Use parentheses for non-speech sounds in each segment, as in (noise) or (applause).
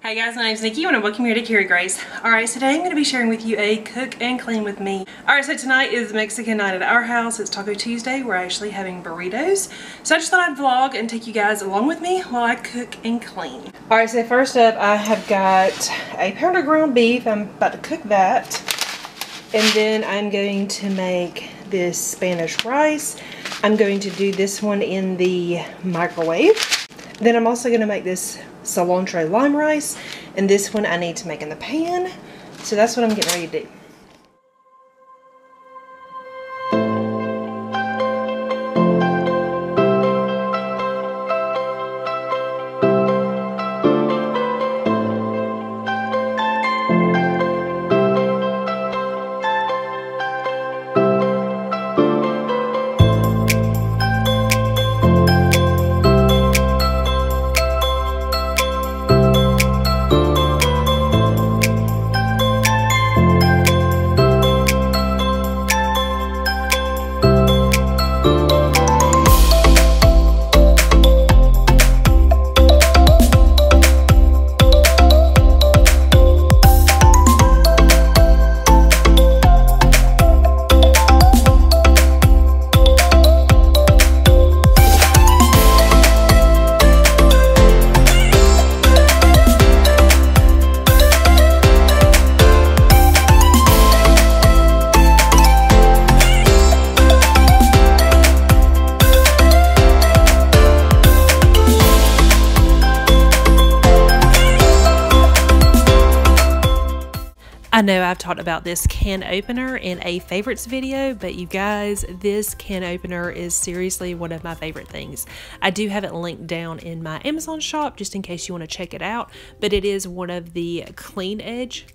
Hey guys, my name is Nikki and welcome here to Carry Grace. Alright, today I'm going to be sharing with you a cook and clean with me. Alright, so tonight is Mexican night at our house. It's Taco Tuesday. We're actually having burritos. So I just thought I'd vlog and take you guys along with me while I cook and clean. Alright, so first up I have got a pound of ground beef. I'm about to cook that. And then I'm going to make this Spanish rice. I'm going to do this one in the microwave. Then I'm also going to make this cilantro lime rice. And this one I need to make in the pan. So that's what I'm getting ready to do. I know I've talked about this can opener in a favorites video, but you guys, this can opener is seriously one of my favorite things. I do have it linked down in my Amazon shop just in case you want to check it out, but it is one of the clean edge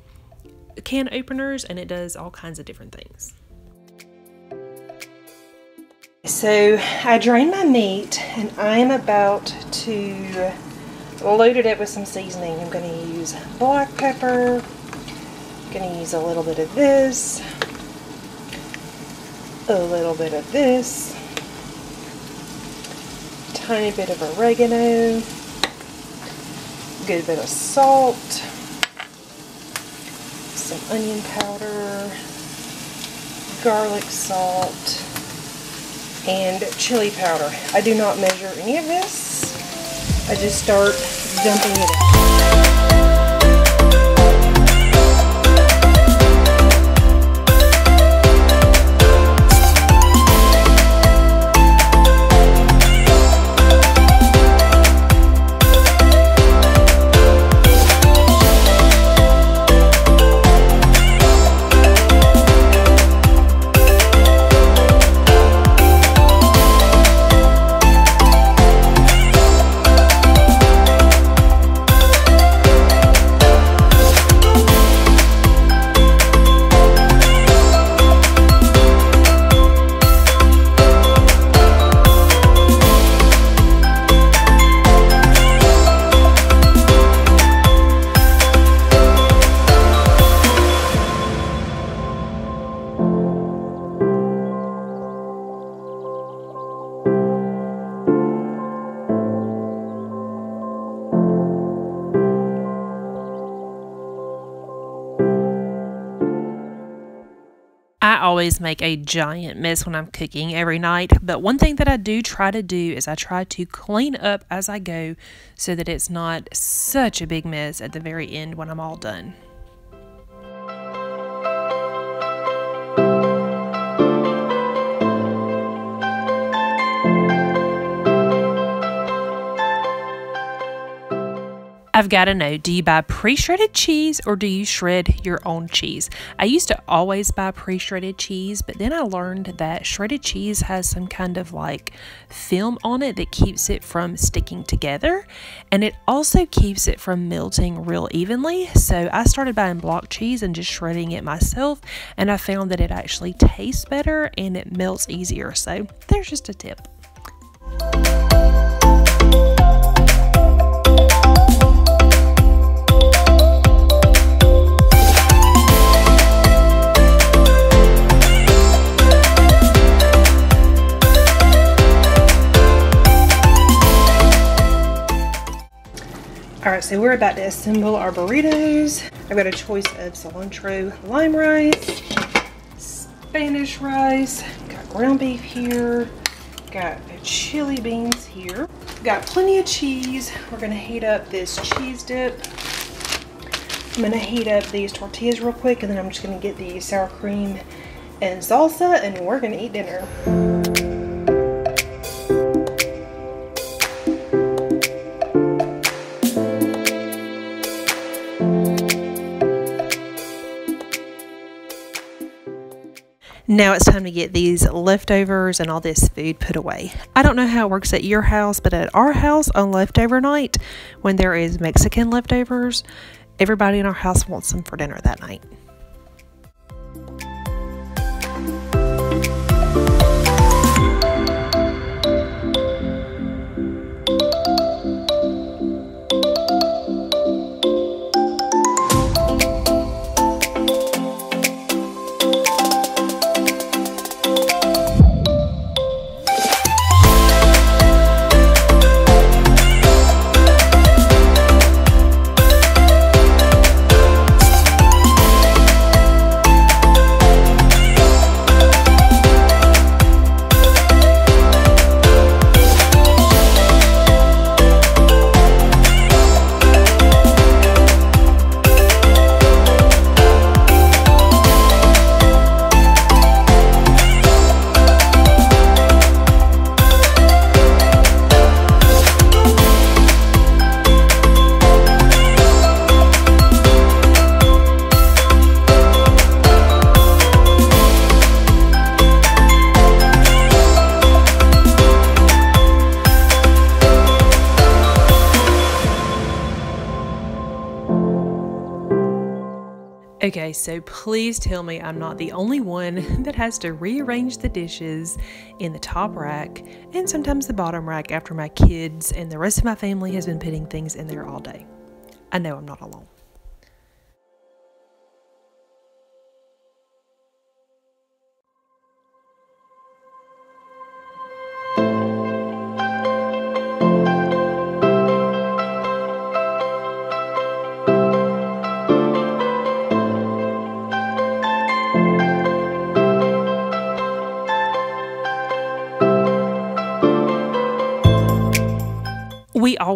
can openers and it does all kinds of different things. So I drained my meat and I am about to load it up with some seasoning. I'm going to use black pepper, gonna use a little bit of this, a little bit of this, tiny bit of oregano, good bit of salt, some onion powder, garlic salt, and chili powder. I do not measure any of this. I just start dumping it in. Always make a giant mess when I'm cooking every night, but one thing that I do try to do is I try to clean up as I go so that it's not such a big mess at the very end when I'm all done. I've got to know do you buy pre shredded cheese or do you shred your own cheese? I used to always buy pre shredded cheese, but then I learned that shredded cheese has some kind of like film on it that keeps it from sticking together and it also keeps it from melting real evenly. So I started buying block cheese and just shredding it myself, and I found that it actually tastes better and it melts easier. So there's just a tip. So we're about to assemble our burritos. I've got a choice of cilantro lime rice, Spanish rice, got ground beef here, got chili beans here, got plenty of cheese. We're gonna heat up this cheese dip. I'm gonna heat up these tortillas real quick and then I'm just gonna get the sour cream and salsa and we're gonna eat dinner. Now it's time to get these leftovers and all this food put away. I don't know how it works at your house, but at our house on leftover night, when there is Mexican leftovers, everybody in our house wants them for dinner that night. Okay, so please tell me I'm not the only one (laughs) that has to rearrange the dishes in the top rack and sometimes the bottom rack after my kids and the rest of my family has been putting things in there all day. I know I'm not alone.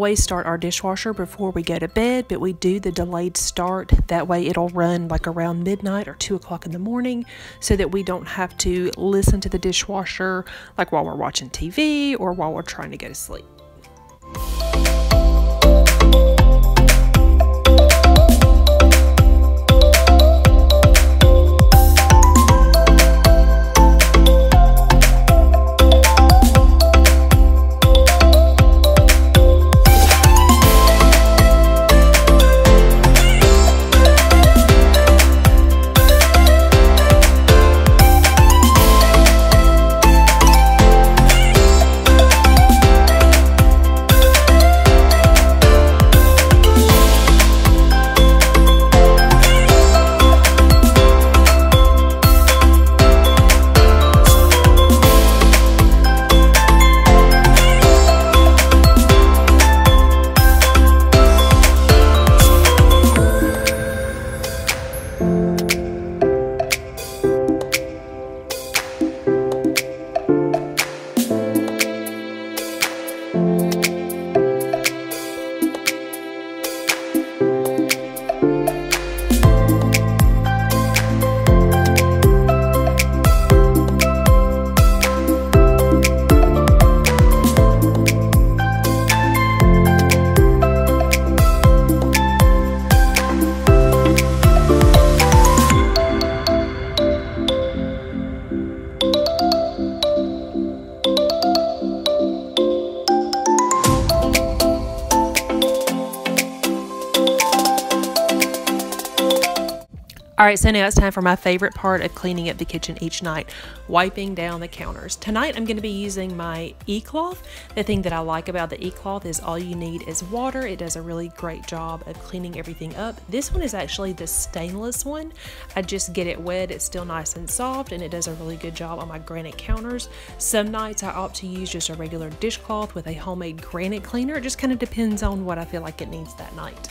Always start our dishwasher before we go to bed, but we do the delayed start. That way, it'll run like around midnight or 2 o'clock in the morning so that we don't have to listen to the dishwasher like while we're watching TV or while we're trying to go to sleep. All right, so now it's time for my favorite part of cleaning up the kitchen each night, wiping down the counters. Tonight I'm going to be using my e-cloth. The thing that I like about the e-cloth is all you need is water. It does a really great job of cleaning everything up. This one is actually the stainless one. I just get it wet, it's still nice and soft, and it does a really good job on my granite counters. Some nights I opt to use just a regular dishcloth with a homemade granite cleaner. It just kind of depends on what I feel like it needs that night.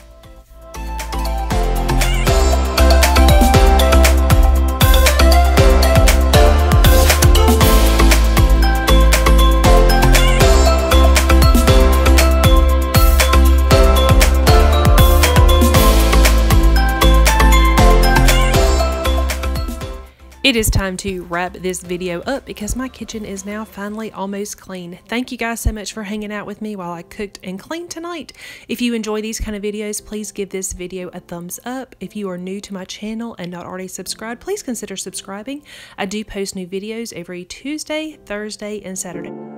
It is time to wrap this video up because my kitchen is now finally almost clean. Thank you guys so much for hanging out with me while I cooked and cleaned tonight. If you enjoy these kind of videos, please give this video a thumbs up. If you are new to my channel and not already subscribed, please consider subscribing. I do post new videos every Tuesday, Thursday, and Saturday.